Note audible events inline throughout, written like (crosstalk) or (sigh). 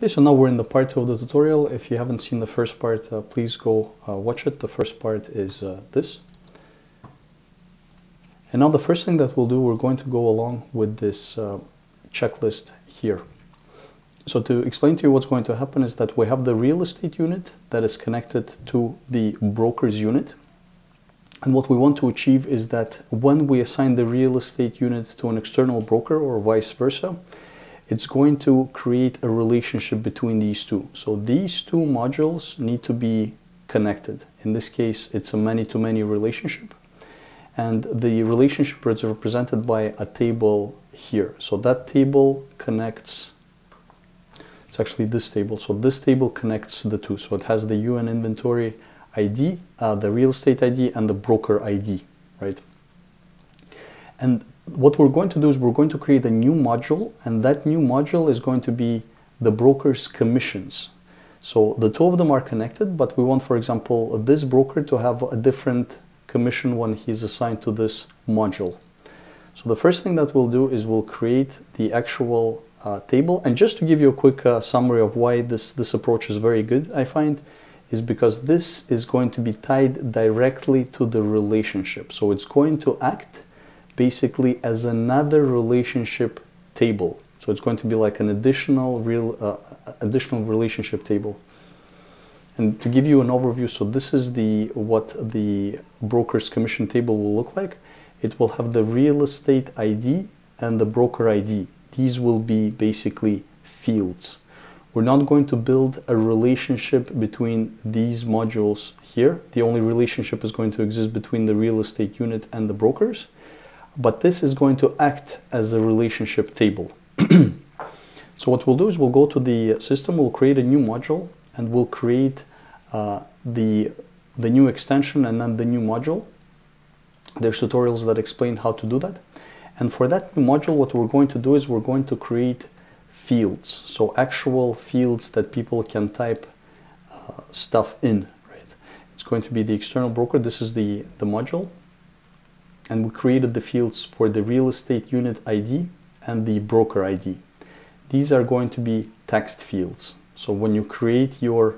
Okay, so now we're in the part two of the tutorial. If you haven't seen the first part, uh, please go uh, watch it. The first part is uh, this. And now the first thing that we'll do, we're going to go along with this uh, checklist here. So to explain to you what's going to happen is that we have the real estate unit that is connected to the brokers unit. And what we want to achieve is that when we assign the real estate unit to an external broker or vice versa, it's going to create a relationship between these two. So these two modules need to be connected. In this case, it's a many-to-many -many relationship. And the relationship is represented by a table here. So that table connects, it's actually this table. So this table connects the two. So it has the UN inventory ID, uh, the real estate ID, and the broker ID, right? And what we're going to do is we're going to create a new module and that new module is going to be the broker's commissions. So the two of them are connected, but we want, for example, this broker to have a different commission when he's assigned to this module. So the first thing that we'll do is we'll create the actual uh, table. And just to give you a quick uh, summary of why this, this approach is very good, I find, is because this is going to be tied directly to the relationship. So it's going to act basically as another relationship table. So it's going to be like an additional real uh, additional relationship table. And to give you an overview, so this is the what the broker's commission table will look like. It will have the real estate ID and the broker ID. These will be basically fields. We're not going to build a relationship between these modules here. The only relationship is going to exist between the real estate unit and the brokers but this is going to act as a relationship table. (clears throat) so what we'll do is we'll go to the system, we'll create a new module, and we'll create uh, the, the new extension and then the new module. There's tutorials that explain how to do that. And for that new module, what we're going to do is we're going to create fields. So actual fields that people can type uh, stuff in, right? It's going to be the external broker. This is the, the module and we created the fields for the real estate unit ID and the broker ID. These are going to be text fields. So when you create your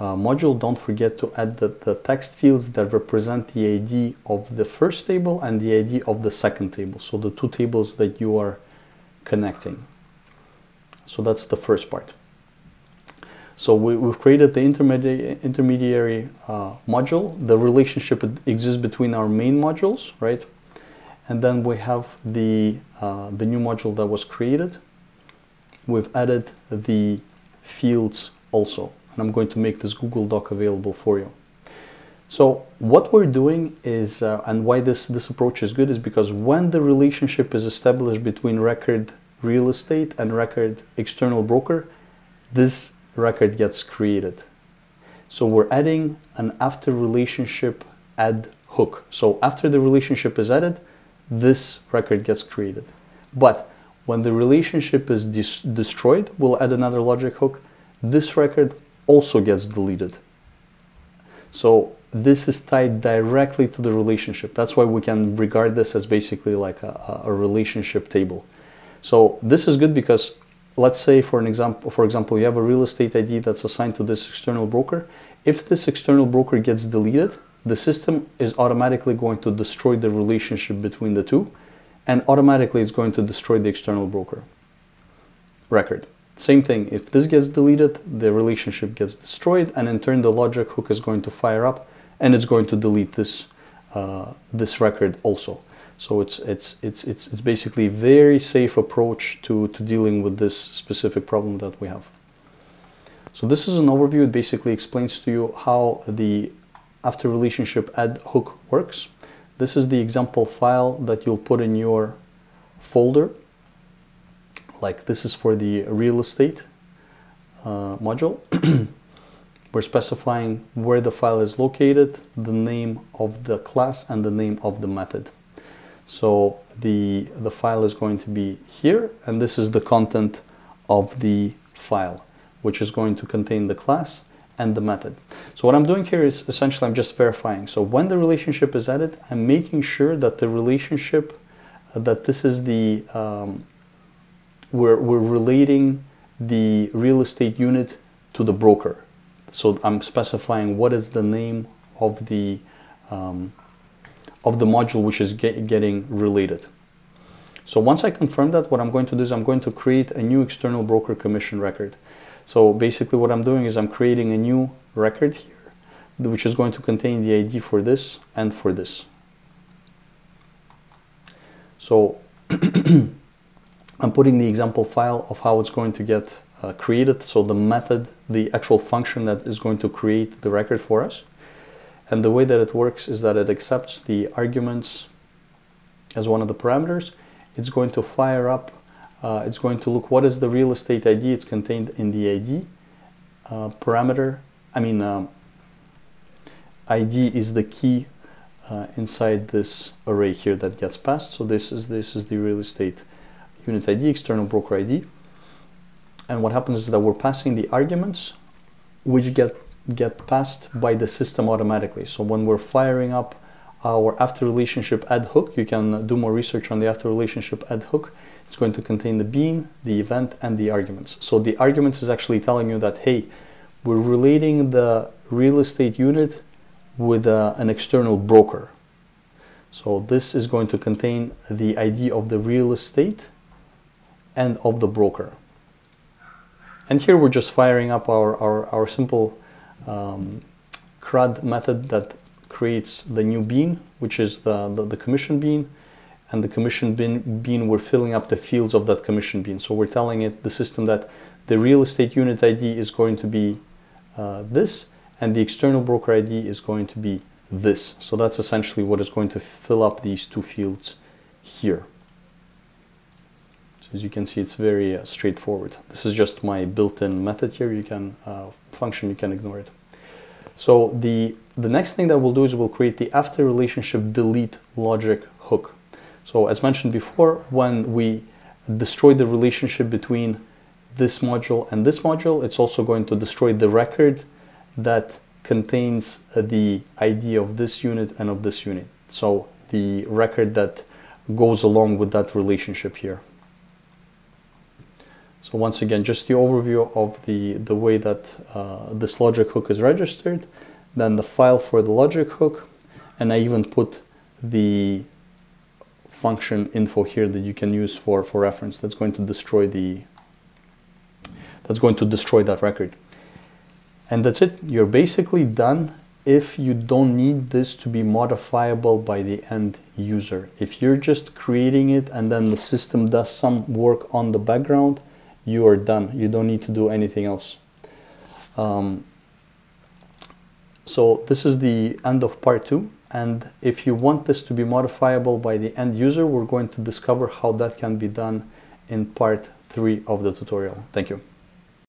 uh, module, don't forget to add the, the text fields that represent the ID of the first table and the ID of the second table. So the two tables that you are connecting. So that's the first part. So we, have created the intermediary, intermediary uh, module. The relationship exists between our main modules, right? And then we have the, uh, the new module that was created. We've added the fields also. And I'm going to make this Google Doc available for you. So what we're doing is, uh, and why this, this approach is good is because when the relationship is established between record real estate and record external broker, this record gets created. So we're adding an after relationship add hook. So after the relationship is added, this record gets created. But when the relationship is destroyed, we'll add another logic hook. This record also gets deleted. So this is tied directly to the relationship. That's why we can regard this as basically like a, a relationship table. So this is good because let's say for an example, for example, you have a real estate ID that's assigned to this external broker. If this external broker gets deleted, the system is automatically going to destroy the relationship between the two and automatically it's going to destroy the external broker record. Same thing, if this gets deleted, the relationship gets destroyed and in turn the logic hook is going to fire up and it's going to delete this, uh, this record also. So it's, it's, it's, it's, it's basically a very safe approach to, to dealing with this specific problem that we have. So this is an overview. It basically explains to you how the after relationship add hook works. This is the example file that you'll put in your folder. Like this is for the real estate uh, module. (clears throat) We're specifying where the file is located, the name of the class and the name of the method. So the, the file is going to be here, and this is the content of the file, which is going to contain the class and the method. So what I'm doing here is essentially I'm just verifying. So when the relationship is added, I'm making sure that the relationship, uh, that this is the, um, we're, we're relating the real estate unit to the broker. So I'm specifying what is the name of the um, of the module which is get, getting related. So once I confirm that, what I'm going to do is I'm going to create a new external broker commission record. So basically what I'm doing is I'm creating a new record here, which is going to contain the ID for this and for this. So (clears throat) I'm putting the example file of how it's going to get uh, created. So the method, the actual function that is going to create the record for us. And the way that it works is that it accepts the arguments as one of the parameters. It's going to fire up, uh, it's going to look what is the real estate ID. It's contained in the ID uh, parameter. I mean, um, ID is the key uh, inside this array here that gets passed. So this is this is the real estate unit ID, external broker ID. And what happens is that we're passing the arguments which get get passed by the system automatically. So when we're firing up our after relationship add hook, you can do more research on the after relationship add hook. It's going to contain the bean, the event, and the arguments. So the arguments is actually telling you that, hey, we're relating the real estate unit with uh, an external broker. So this is going to contain the ID of the real estate and of the broker. And here we're just firing up our, our, our simple um, CRUD method that creates the new bean, which is the, the, the commission bean. And the commission bean, bean, we're filling up the fields of that commission bean. So we're telling it, the system, that the real estate unit ID is going to be uh, this, and the external broker ID is going to be this. So that's essentially what is going to fill up these two fields here. So as you can see, it's very uh, straightforward. This is just my built-in method here. You can uh, function, you can ignore it. So the, the next thing that we'll do is we'll create the after relationship delete logic hook. So as mentioned before, when we destroy the relationship between this module and this module, it's also going to destroy the record that contains uh, the ID of this unit and of this unit. So the record that goes along with that relationship here. So once again, just the overview of the, the way that uh, this logic hook is registered, then the file for the logic hook, and I even put the function info here that you can use for, for reference that's going to destroy the that's going to destroy that record. And that's it. You're basically done if you don't need this to be modifiable by the end user. If you're just creating it and then the system does some work on the background, you are done. You don't need to do anything else. Um, so this is the end of part two. And if you want this to be modifiable by the end user, we're going to discover how that can be done in part three of the tutorial. Thank you.